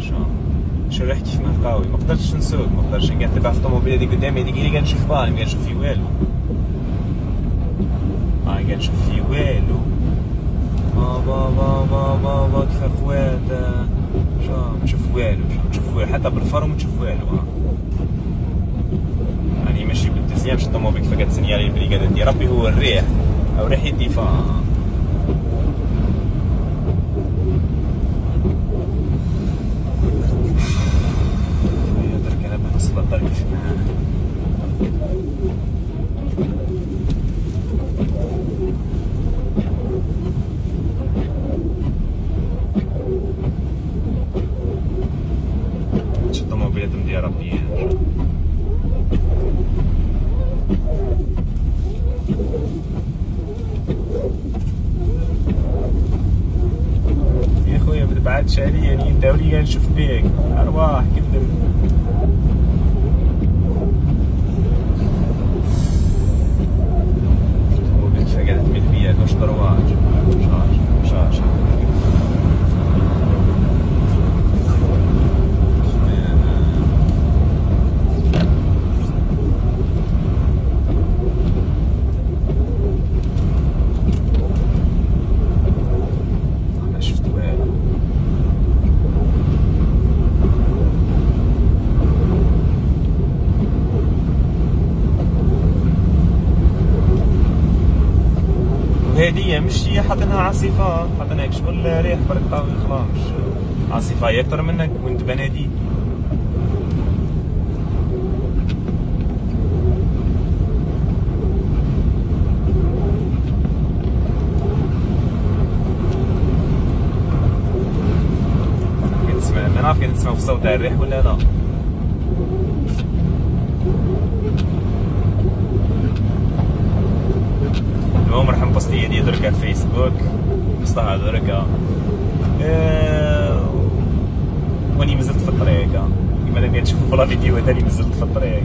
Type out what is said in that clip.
شارج شو ريح كيف ما قوي ما قدرتش نسوق ما قدرتش تبع في الطوموبيل هذيك قدامي هذيك اللي كنشوف بها ما كنشوف في والو ما كنشوف في والو بابا بابا بابا كيف اخوات شو نشوف والو شو نشوف والو حتى بالفرو ما نشوف والو يعني ماشي بالدوزيام شو الطوموبيل كيف قد سنيالي بلي قاعد ربي هو الريح أو ريح تفضل شد موبيلات ديال ربي يا خويا ما تبعدش عليا يعني انت ولي نشوف بيك ارواح كذب هادية مش هي حاطينها عاصفة. حاطينها شغل ريح برك قوي خلاص. عاصفة هي أكثر منك وأنت بنادي. ما نعرف كنسمعوا في صوت الريح ولا لا. راح نبوست يدي دركا فيسبوك. بوستها دركا أه واني مازلت في الطريق. كما تشوفوا في الفيديو هذا اللي مازلت في الطريق.